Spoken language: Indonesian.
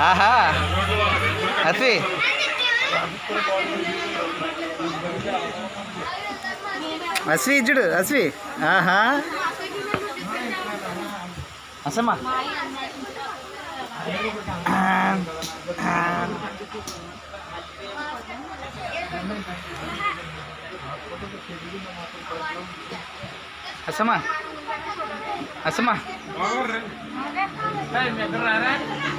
ఆహా అస్వి అస్వి ఇచ్చుడు అస్వి ఆహా అసమ్మా అసమ్మా అసమ్మా Hey, me agarrará.